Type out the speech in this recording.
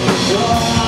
the door